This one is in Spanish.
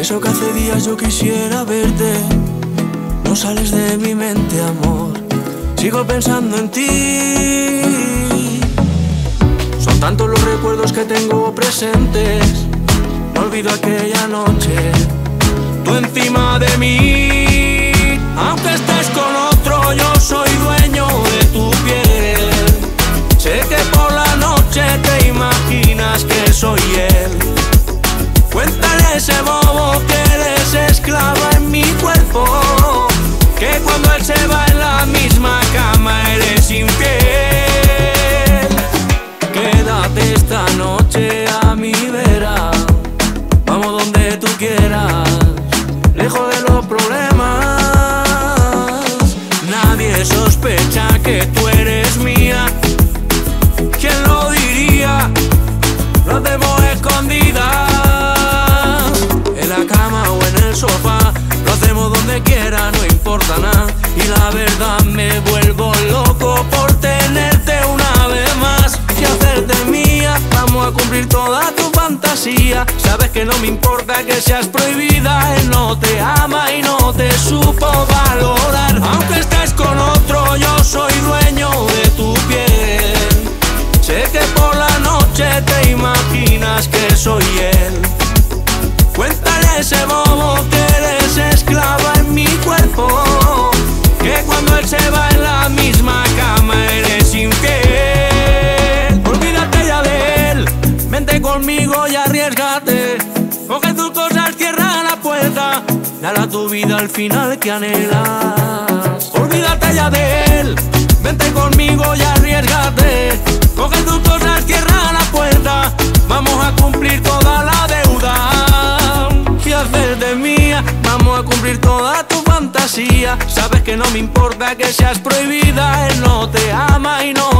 eso que hace días yo quisiera verte. No sales de mi mente, amor. Sigo pensando en ti. Son tantos los recuerdos que tengo presentes. No olvido aquella noche. Ese bobo que eres esclava en mi cuerpo. Que cuando él se va en la misma cama eres infiel. Quédate esta noche a mi vera. Vamos donde tú quieras, lejos de los problemas. Nadie sospecha que tú eres mía. Cumplir toda tu fantasía. Sabes que no me importa que seas prohibida. Él no te ama y no te supo valorar. Aunque estés con otro, yo soy dueño de tu piel. Sé que por la noche te imaginas que soy él. Cuéntale ese bobo que eres esclava en mi cuerpo. Arriesgate. Coge tus cosas, cierra la puerta. Dale tu vida al final que anhelas. Olvídate ya de él, vente conmigo y arriesgate. Coge tus cosas, cierra la puerta. Vamos a cumplir toda la deuda y hacerte mía. Vamos a cumplir toda tu fantasía. Sabes que no me importa que seas prohibida. Él no te ama y no